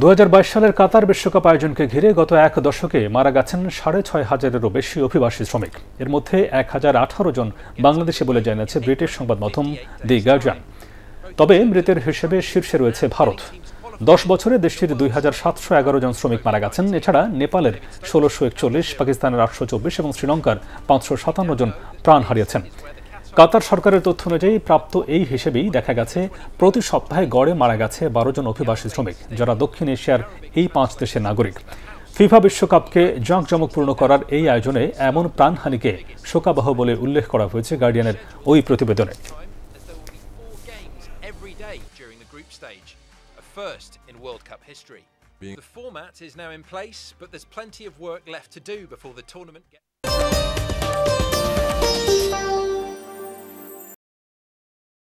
দু হাজার বাইশ সালের কাতার বিশ্বকাপ আয়োজনকে ঘিরে গত এক দশকে মারা গেছেন সাড়ে ছয় হাজারেরও বেশি অভিবাসী শ্রমিক। এর মধ্যে এক হাজার আঠারো জন বাংলাদেশে বলে জানিয়েছে ব্রিটিশ সংবাদ মাধ্যম দি গার্জিয়ান। তবে মৃতের হিসেবে শীর্ষে রয়েছে ভারত। দশ বছরে দেশটির দুই হাজার সাতশো এগারো জন শ্রমিক মারা গেছেন। এছাড়া নেপালের ষোলোশো একচল্লিশ, পাকিস্তানের আটশো চব্বিশ এবং শ্রীলঙ্কার পাঁচশো সাতান্ন জন প্রাণ হারিয়েছেন। কাতার সরকারের তথ্য অনুযায়ী প্রাপ্ত এই হিসেবেই দেখা গেছে প্রতি সপ্তাহে গড়ে মারা গেছে বারো জন অভিবাসী শ্রমিক যারা দক্ষিণ এশিয়ার এই পাঁচ দেশের নাগরিক ফিফা বিশ্বকাপকে জাঁকজমকপূর্ণ করার এই আয়োজনে এমন প্রাণহানিকে শোকাবহ বলে উল্লেখ করা হয়েছে গার্ডিয়ানের ওই প্রতিবেদনে first in World Cup history. The format is now in place, but there's plenty of work left to do before the tournament gets.